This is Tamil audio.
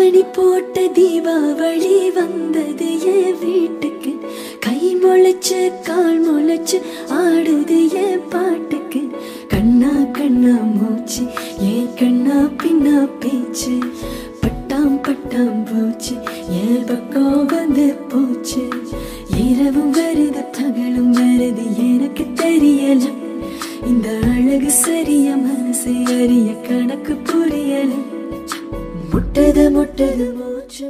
தாவணி போட்ட தீபாவளி வந்தது என் வீட்டுக்கு. கை முளைச்சு கால் முளைச்சு ஆடுது என் பாட்டுக்கு. கண்ணா கண்ணா மூச்சு ஏன் கண்ணா பின்னா பேச்சு. பட்டாம் பட்டாம் போச்சு என் பக்கம் வந்து போச்சு. இரவும் வருது பகலும் வருது எனக்கு தெரியல. இந்த அழகு சரிய மனசு அறிய கணக்கு புரிய முட்டது முட்டது மூச்சு